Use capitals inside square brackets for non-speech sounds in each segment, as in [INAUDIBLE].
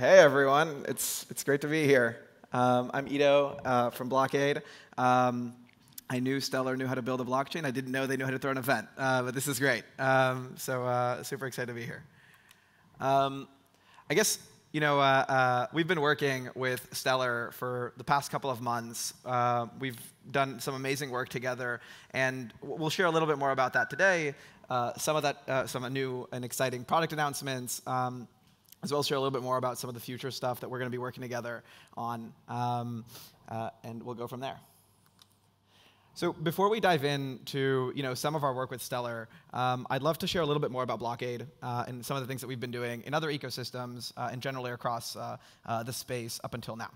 Hey everyone, it's, it's great to be here. Um, I'm Ido uh, from Blockaid. Um, I knew Stellar knew how to build a blockchain. I didn't know they knew how to throw an event, uh, but this is great. Um, so uh, super excited to be here. Um, I guess you know uh, uh, we've been working with Stellar for the past couple of months. Uh, we've done some amazing work together, and we'll share a little bit more about that today. some of that, some new and exciting product announcements. As well as share a little bit more about some of the future stuff that we're going to be working together on, um, and we'll go from there. So before we dive into you know, some of our work with Stellar, um, I'd love to share a little bit more about Blockaid uh, and some of the things that we've been doing in other ecosystems uh, and generally across uh, uh the space up until now.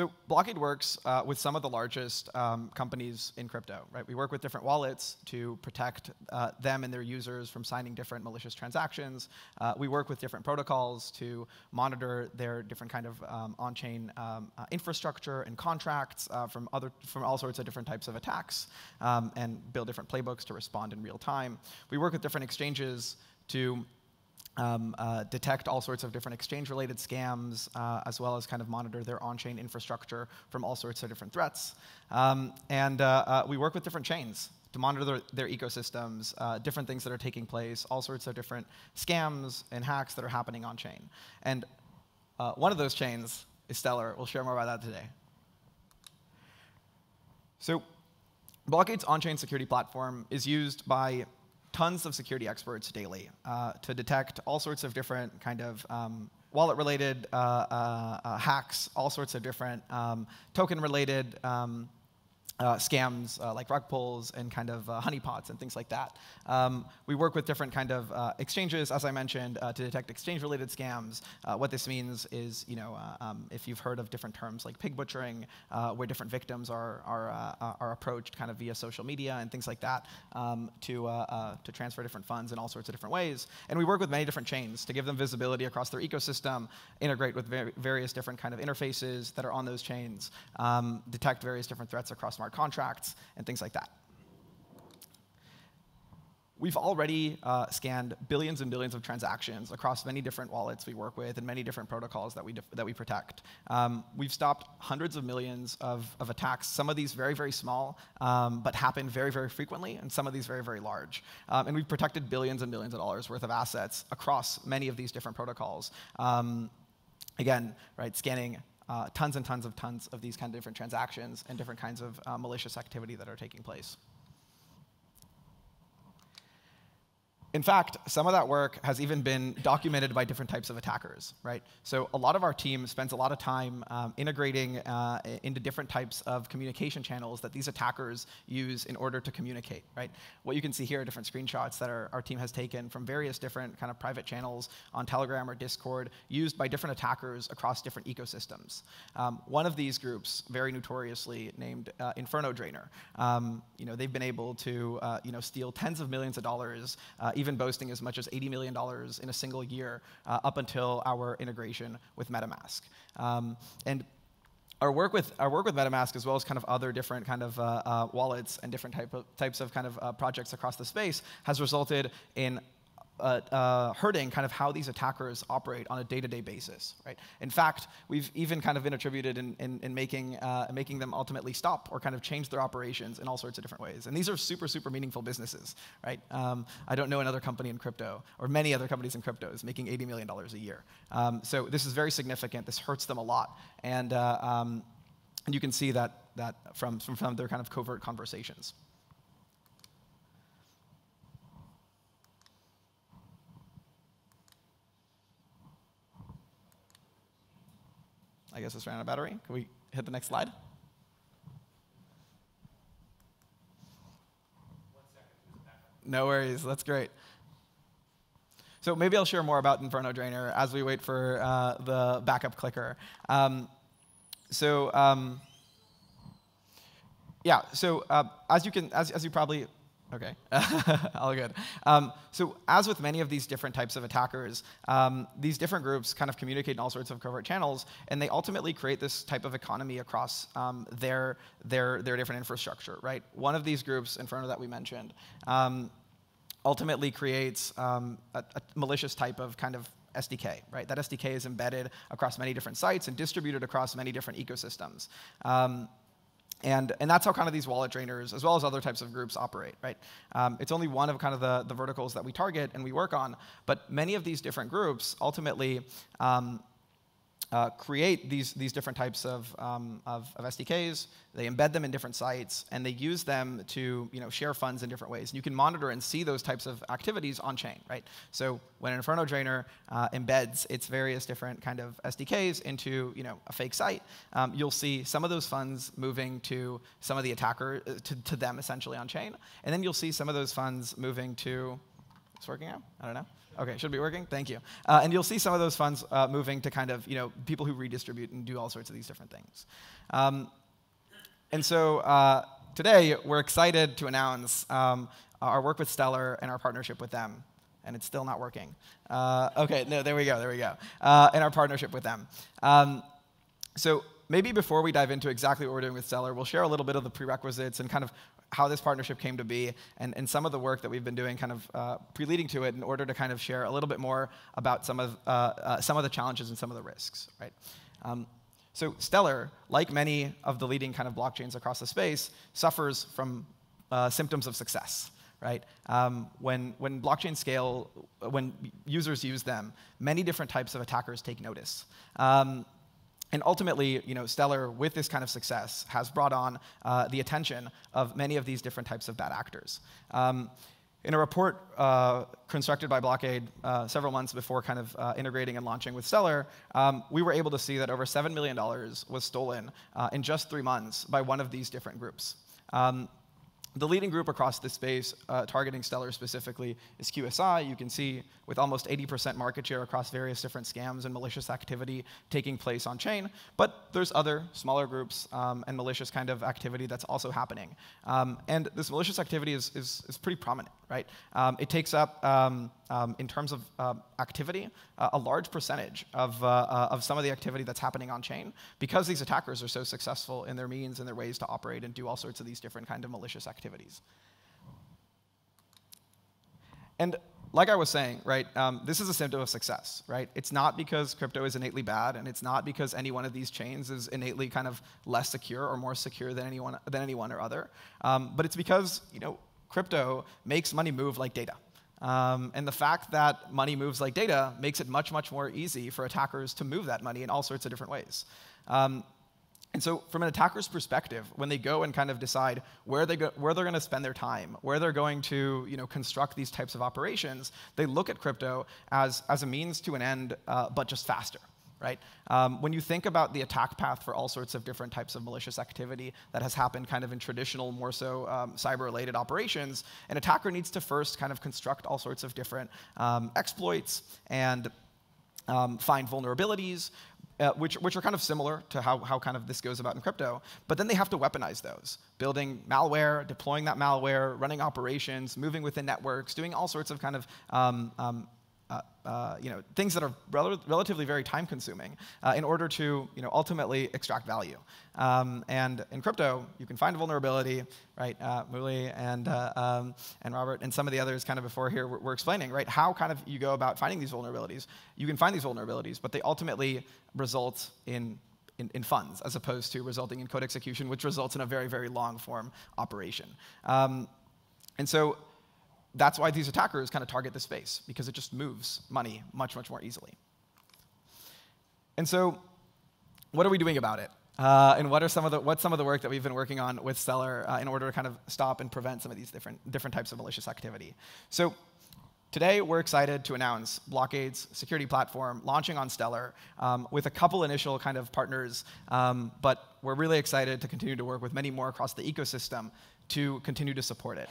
So Blockaid works uh, with some of the largest um, companies in crypto. Right? We work with different wallets to protect uh, them and their users from signing different malicious transactions. Uh, we work with different protocols to monitor their different kind of um, on-chain um, uh, infrastructure and contracts uh, from other from all sorts of different types of attacks, um, and build different playbooks to respond in real time. We work with different exchanges to um, uh, detect all sorts of different exchange-related scams, uh, as well as kind of monitor their on-chain infrastructure from all sorts of different threats. Um, and uh, uh we work with different chains to monitor their, their ecosystems, uh, different things that are taking place, all sorts of different scams and hacks that are happening on-chain. And uh, one of those chains is Stellar. We'll share more about that today. So Blockaid's on-chain security platform is used by tons of security experts daily uh, to detect all sorts of different kind of um, wallet-related uh, uh, uh hacks, all sorts of different um, token-related um, uh, scams uh, like rug pulls and kind of uh, honeypots and things like that. Um, we work with different kind of uh, exchanges, as I mentioned, uh, to detect exchange-related scams. Uh, what this means is, you know, um, if you've heard of different terms like pig butchering, where different victims are are are approached kind of via social media and things like that um, to to transfer different funds in all sorts of different ways. And we work with many different chains to give them visibility across their ecosystem, integrate with various different kind of interfaces that are on those chains, um, detect various different threats across contracts, and things like that. We've already uh, scanned billions and billions of transactions across many different wallets we work with and many different protocols that we, that we protect. Um, we've stopped hundreds of millions of, of attacks, some of these very, very small, um, but happen very, very frequently, and some of these very, very large. Um, and we've protected billions and billions of dollars worth of assets across many of these different protocols. Um, again, right, scanning uh, tons and tons of tons of these kind of different transactions and different kinds of uh, malicious activity that are taking place. In fact, some of that work has even been documented by different types of attackers, right? So a lot of our team spends a lot of time um, integrating uh, into different types of communication channels that these attackers use in order to communicate, right? What you can see here are different screenshots that our, our team has taken from various different kind of private channels on Telegram or Discord used by different attackers across different ecosystems. Um, one of these groups, very notoriously named uh, Inferno Drainer, um, you know, they've been able to, uh, you know, steal tens of millions of dollars uh, even boasting as much as $80 million in a single year uh, up until our integration with MetaMask. Um, and our work with our work with MetaMask, as well as kind of other different kind of uh, uh, wallets and different type of, types of kind of uh, projects across the space, has resulted in uh, uh, hurting kind of how these attackers operate on a day-to-day basis, right? In fact, we've even kind of been attributed in, in, in making, uh, making them ultimately stop or kind of change their operations in all sorts of different ways. And these are super, super meaningful businesses, right? Um, I don't know another company in crypto, or many other companies in crypto, is making $80 million a year. Um, so this is very significant. This hurts them a lot. And, uh, um, and you can see that, that from, from, from their kind of covert conversations. I guess it's ran out of battery. Can we hit the next slide? No worries, that's great. So maybe I'll share more about Inferno Drainer as we wait for uh, the backup clicker. Um, so um, yeah, so uh, as you can, as, as you probably Okay, [LAUGHS] all good. Um, so as with many of these different types of attackers, um, these different groups kind of communicate in all sorts of covert channels, and they ultimately create this type of economy across um, their, their, their different infrastructure, right? One of these groups, Inferno that we mentioned, um, ultimately creates um, a, a, malicious type of kind of SDK, right? That SDK is embedded across many different sites and distributed across many different ecosystems. Um, and, and that's how kind of these wallet drainers, as well as other types of groups, operate, right? Um, it's only one of kind of the, the verticals that we target and we work on, but many of these different groups ultimately um, uh, create these, these different types of, um, of, of, SDKs, they embed them in different sites, and they use them to you know, share funds in different ways. And you can monitor and see those types of activities on chain, right? So when an Inferno Drainer uh, embeds its various different kind of SDKs into you know, a fake site, um, you'll see some of those funds moving to some of the attacker, uh, to, to them essentially on chain. And then you'll see some of those funds moving to, it's working out? I don't know. Okay, should be working. Thank you. Uh, and you'll see some of those funds uh, moving to kind of you know people who redistribute and do all sorts of these different things. Um, and so uh, today we're excited to announce um, our work with Stellar and our partnership with them. And it's still not working. Uh, okay, no, there we go, there we go. Uh, and our partnership with them. Um, so maybe before we dive into exactly what we're doing with Stellar, we'll share a little bit of the prerequisites and kind of how this partnership came to be and, and some of the work that we've been doing kind of uh, pre-leading to it in order to kind of share a little bit more about some of, uh, uh, some of the challenges and some of the risks, right? Um, so Stellar, like many of the leading kind of blockchains across the space, suffers from uh, symptoms of success, right? Um, when, when blockchain scale, when users use them, many different types of attackers take notice. Um, and ultimately, you know, Stellar, with this kind of success, has brought on uh, the attention of many of these different types of bad actors. Um, in a report uh, constructed by Blockaid uh, several months before kind of uh, integrating and launching with Stellar, um, we were able to see that over $7 million was stolen uh, in just three months by one of these different groups. Um, the leading group across this space, uh, targeting Stellar specifically, is QSI. You can see with almost 80% market share across various different scams and malicious activity taking place on chain. But there's other smaller groups um, and malicious kind of activity that's also happening. Um, and this malicious activity is, is, is pretty prominent, right? Um, it takes up, um, um, in terms of uh, activity, uh, a large percentage of, uh, uh, of some of the activity that's happening on chain because these attackers are so successful in their means and their ways to operate and do all sorts of these different kind of malicious activities. And like I was saying, right, um, this is a symptom of success, right? It's not because crypto is innately bad, and it's not because any one of these chains is innately kind of less secure or more secure than anyone, than anyone or other. Um, but it's because, you know, crypto makes money move like data. Um, and the fact that money moves like data makes it much, much more easy for attackers to move that money in all sorts of different ways. Um, and so, from an attacker's perspective, when they go and kind of decide where, they go, where they're going to spend their time, where they're going to you know, construct these types of operations, they look at crypto as, as a means to an end, uh, but just faster. Right? Um, when you think about the attack path for all sorts of different types of malicious activity that has happened kind of in traditional, more so um, cyber-related operations, an attacker needs to first kind of construct all sorts of different um, exploits and um, find vulnerabilities, uh, which, which are kind of similar to how, how kind of this goes about in crypto. But then they have to weaponize those, building malware, deploying that malware, running operations, moving within networks, doing all sorts of kind of um, um, uh, uh, you know, things that are rel relatively very time consuming uh, in order to you know, ultimately extract value. Um, and in crypto, you can find a vulnerability, right? Uh, Muli and, uh, um, and Robert and some of the others kind of before here were, were, explaining, right? How kind of you go about finding these vulnerabilities. You can find these vulnerabilities, but they ultimately result in in, in, funds as opposed to resulting in code execution, which results in a very, very long form operation. Um, and so that's why these attackers kind of target this space, because it just moves money much, much more easily. And so, what are we doing about it? Uh, and what are some of the what's some of the work that we've been working on with Stellar uh, in order to kind of stop and prevent some of these different different types of malicious activity? So. Today, we're excited to announce Blockaid's security platform launching on Stellar um, with a couple initial kind of partners, um, but we're really excited to continue to work with many more across the ecosystem to continue to support it.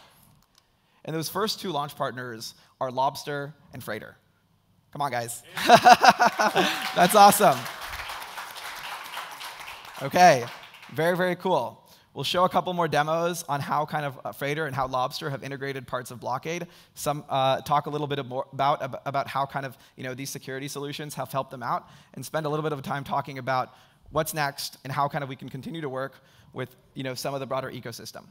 And those first two launch partners are Lobster and Freighter. Come on, guys. [LAUGHS] That's awesome. Okay, very, very cool. We'll show a couple more demos on how kind of uh, Freighter and how Lobster have integrated parts of Blockaid. Some uh, talk a little bit more about, about how kind of you know, these security solutions have helped them out, and spend a little bit of time talking about what's next and how kind of we can continue to work with you know, some of the broader ecosystem.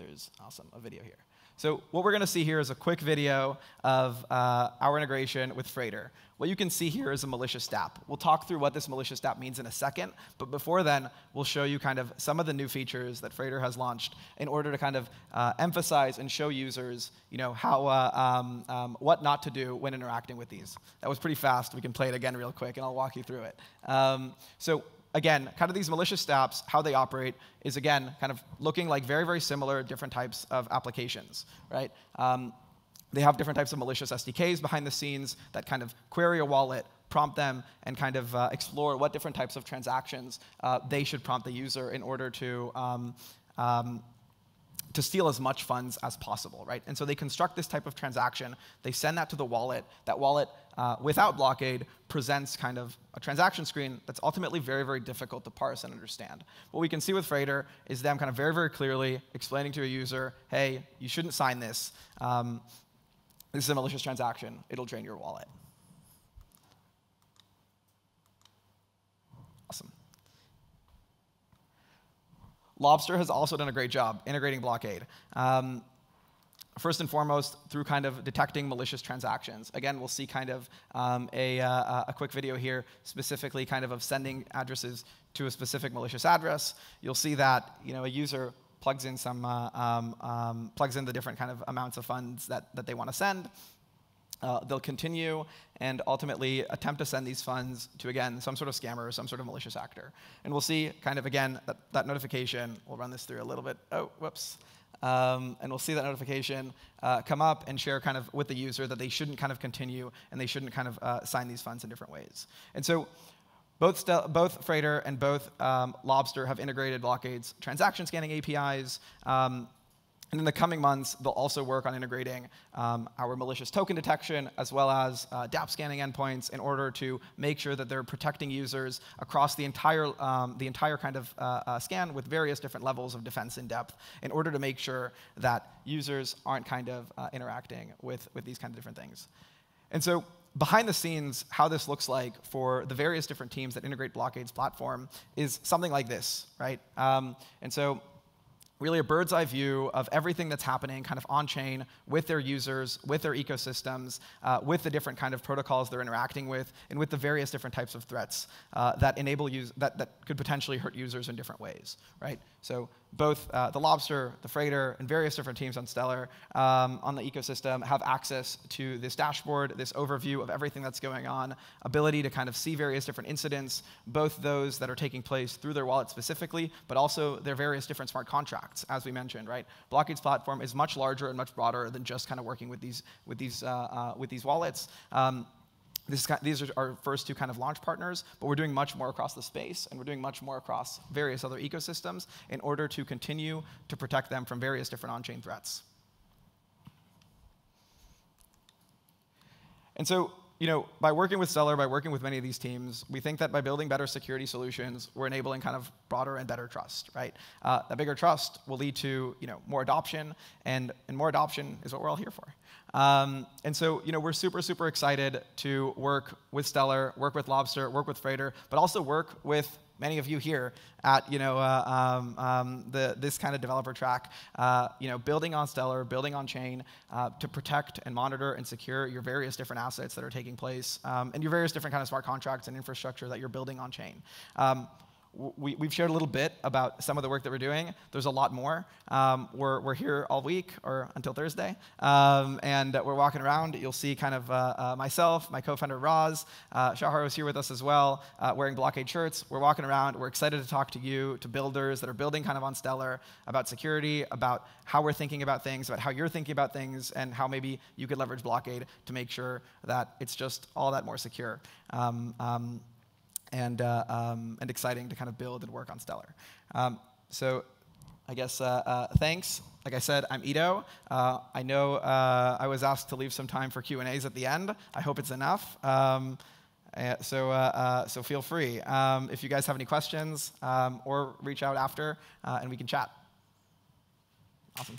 There's awesome a video here. So what we're going to see here is a quick video of uh, our integration with Freighter. What you can see here is a malicious dApp. We'll talk through what this malicious dApp means in a second, but before then, we'll show you kind of some of the new features that Freighter has launched in order to kind of uh, emphasize and show users, you know, how, uh, um, um, what not to do when interacting with these. That was pretty fast. We can play it again real quick, and I'll walk you through it. Um, so again, kind of these malicious dApps, how they operate is again kind of looking like very, very similar different types of applications, right? Um, they have different types of malicious SDKs behind the scenes that kind of query a wallet, prompt them, and kind of uh, explore what different types of transactions uh, they should prompt the user in order to um, um, to steal as much funds as possible, right? And so they construct this type of transaction. They send that to the wallet. That wallet, uh, without Blockaid, presents kind of a transaction screen that's ultimately very, very difficult to parse and understand. What we can see with Freighter is them kind of very, very clearly explaining to a user, hey, you shouldn't sign this. Um, this is a malicious transaction. It'll drain your wallet. Awesome. Lobster has also done a great job integrating Blockaid. Um, first and foremost, through kind of detecting malicious transactions. Again, we'll see kind of um, a, uh, a quick video here, specifically kind of of sending addresses to a specific malicious address. You'll see that you know a user plugs in some uh, um, um, plugs in the different kind of amounts of funds that, that they want to send. Uh, they'll continue and ultimately attempt to send these funds to, again, some sort of scammer or some sort of malicious actor. And we'll see kind of, again, that, that notification. We'll run this through a little bit. Oh, whoops. Um, and we'll see that notification uh, come up and share kind of with the user that they shouldn't kind of continue and they shouldn't kind of uh, sign these funds in different ways. And so both, both Freighter and both um, Lobster have integrated Blockaid's transaction scanning APIs. Um, and in the coming months, they'll also work on integrating um, our malicious token detection as well as uh, dApp scanning endpoints in order to make sure that they're protecting users across the entire, um, the entire kind of uh, uh, scan with various different levels of defense in depth in order to make sure that users aren't kind of uh, interacting with, with these kind of different things. And so behind the scenes, how this looks like for the various different teams that integrate Blockaid's platform is something like this, right? Um, and so really a bird's eye view of everything that's happening kind of on chain with their users, with their ecosystems, uh, with the different kind of protocols they're interacting with, and with the various different types of threats uh, that enable use that, that could potentially hurt users in different ways, right? So both uh, the Lobster, the Freighter, and various different teams on Stellar um, on the ecosystem have access to this dashboard, this overview of everything that's going on, ability to kind of see various different incidents, both those that are taking place through their wallet specifically, but also their various different smart contracts, as we mentioned, right? Blockaid's platform is much larger and much broader than just kind of working with these, with these, uh, uh, with these wallets. Um, this, these are our first two kind of launch partners, but we're doing much more across the space, and we're doing much more across various other ecosystems in order to continue to protect them from various different on-chain threats. And so, you know, by working with Stellar, by working with many of these teams, we think that by building better security solutions, we're enabling kind of broader and better trust, right? Uh, that bigger trust will lead to, you know, more adoption, and, and more adoption is what we're all here for. Um, and so, you know, we're super, super excited to work with Stellar, work with Lobster, work with Freighter, but also work with many of you here at you know uh, um, um, the, this kind of developer track, uh, you know, building on Stellar, building on chain uh, to protect and monitor and secure your various different assets that are taking place um, and your various different kind of smart contracts and infrastructure that you're building on chain. We, have shared a little bit about some of the work that we're doing. There's a lot more. Um, we're, we're here all week or until Thursday, um, and we're walking around. You'll see kind of uh, uh, myself, my co-founder Raz, uh, Shahar was here with us as well, uh, wearing Blockaid shirts. We're walking around. We're excited to talk to you, to builders that are building kind of on Stellar, about security, about how we're thinking about things, about how you're thinking about things, and how maybe you could leverage Blockaid to make sure that it's just all that more secure. Um, um, and, uh, um, and exciting to kind of build and work on Stellar. Um, so I guess uh, uh, thanks. Like I said, I'm Ido. Uh, I know uh, I was asked to leave some time for Q&As at the end. I hope it's enough. Uh, so, so feel free um, if you guys have any questions um, or reach out after and we can chat. Awesome.